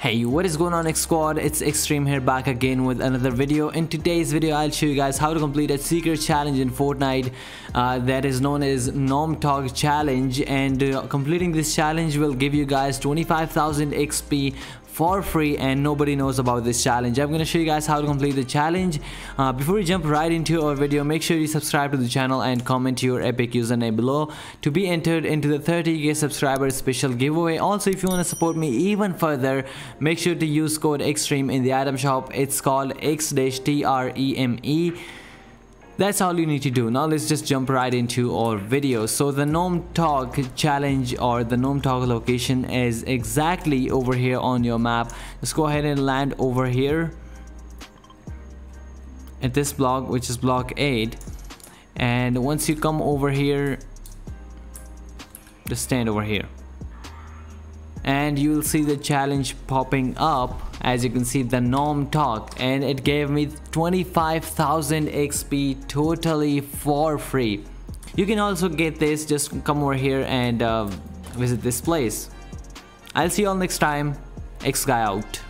Hey what is going on X squad? It's X-Treme here back again with another video. In today's video I'll show you guys how to complete a secret challenge in Fortnite uh, that is known as GNOM Talk challenge. And uh, completing this challenge will give you guys 25,000 XP for free and nobody knows about this challenge. I'm to show you guys how to complete the challenge. Uh, before we jump right into our video make sure you subscribe to the channel and comment your epic username below to be entered into the 30k subscribers special giveaway. Also if you want to support me even further make sure to use code X-Treme in the item shop. It's called x-treme that's all you need to do. Now let's just jump right into our video. So the gnome talk challenge or the gnome talk location is exactly over here on your map. Let's go ahead and land over here at this block which is block 8 and once you come over here just stand over here and you'll see the challenge popping up. As you can see the GNOM talk. And it gave me 25,000 XP totally for free. You can also get this. Just come over here and uh, visit this place. I'll see you all next time. X guy out